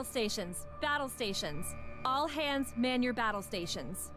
Battle stations. Battle stations. All hands man your battle stations.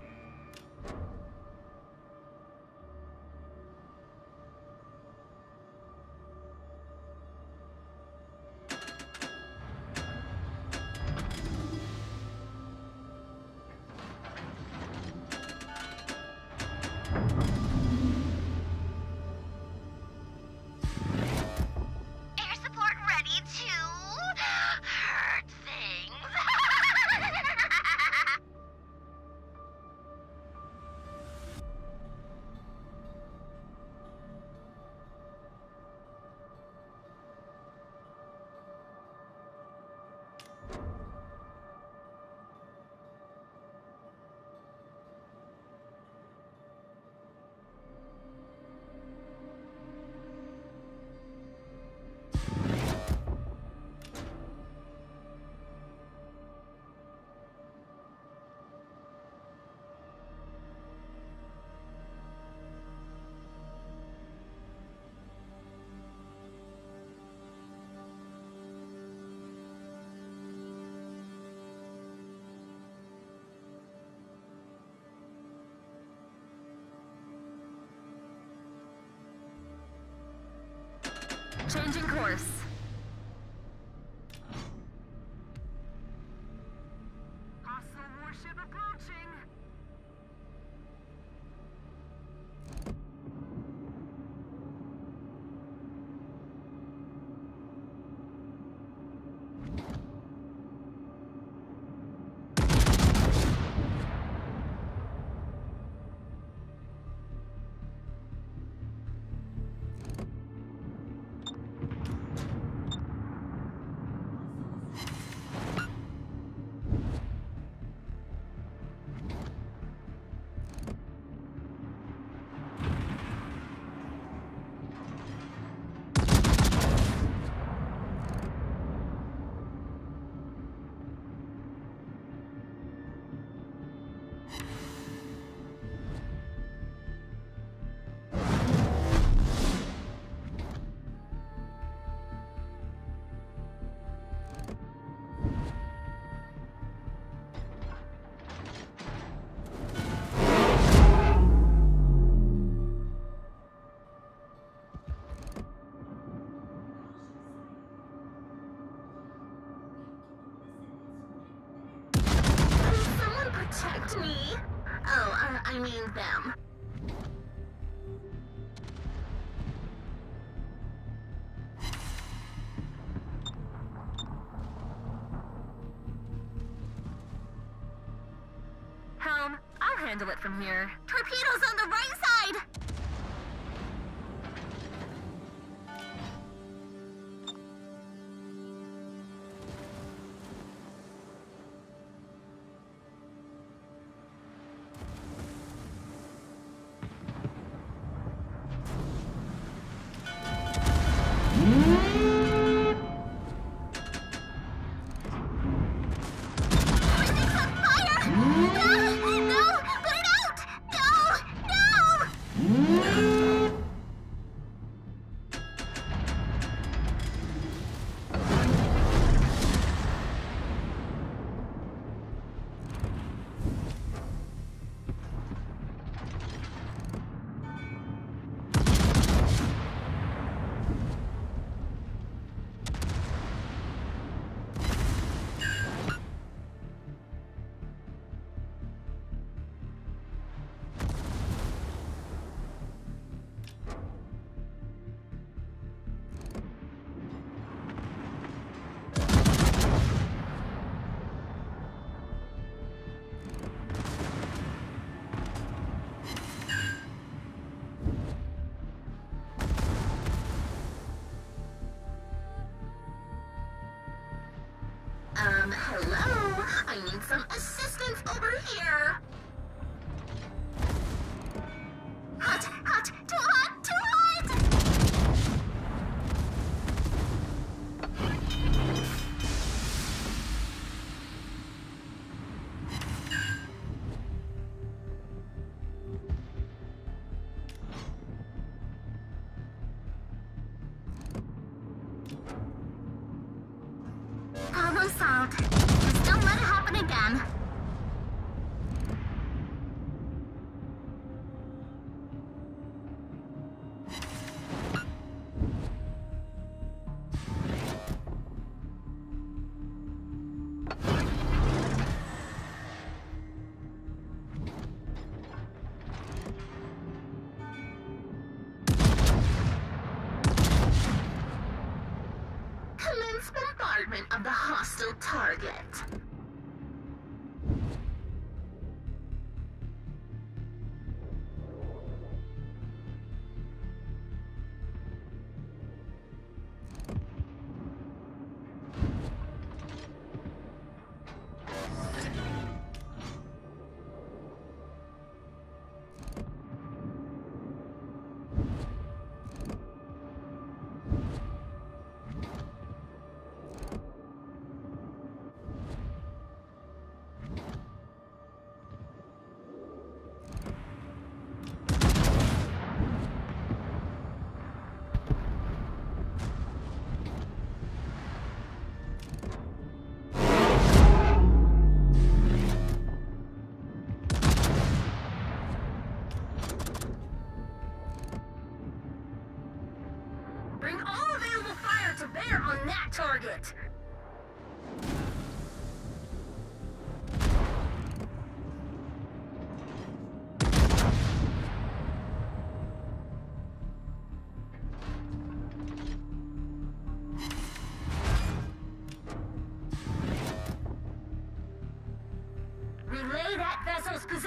Changing course. Hostile warship handle it from here. Torpedoes on the right side! Everything's over here.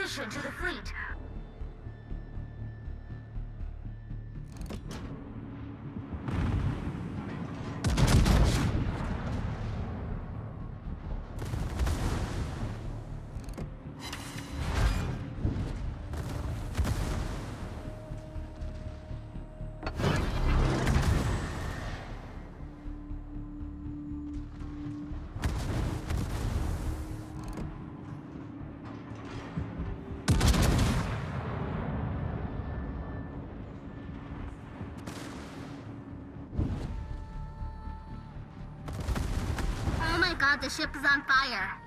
to the fleet. god, the ship is on fire.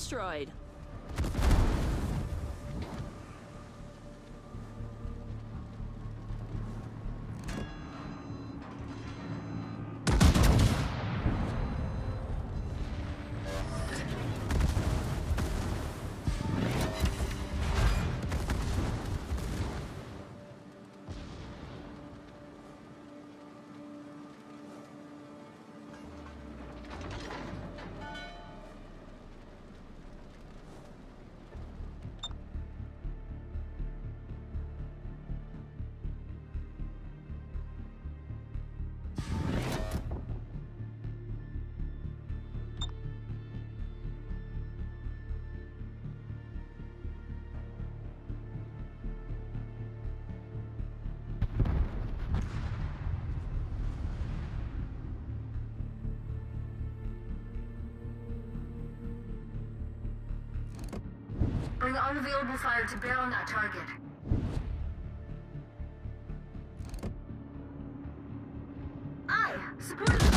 destroyed. unavailable fire to bear on that target. I support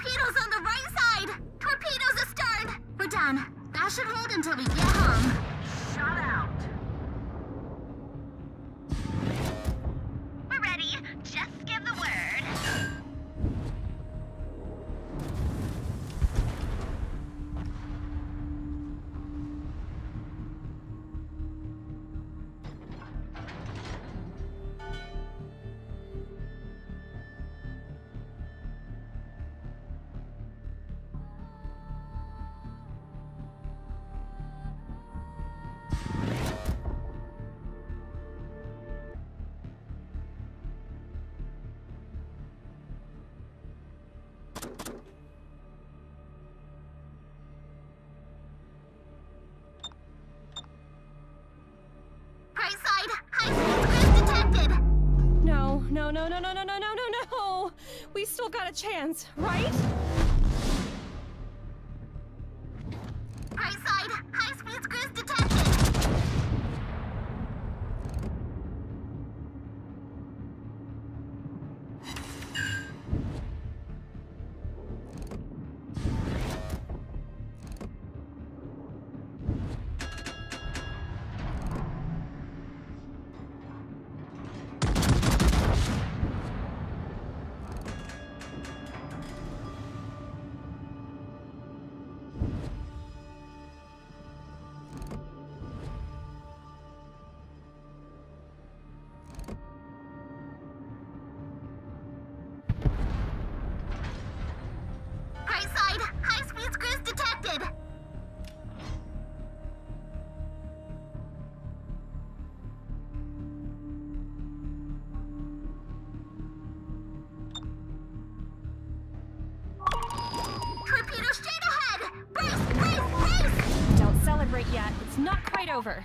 Torpedoes on the right side! Torpedoes astern! We're done. That should hold until we get home. Shut out! We still got a chance, right? High side! High over.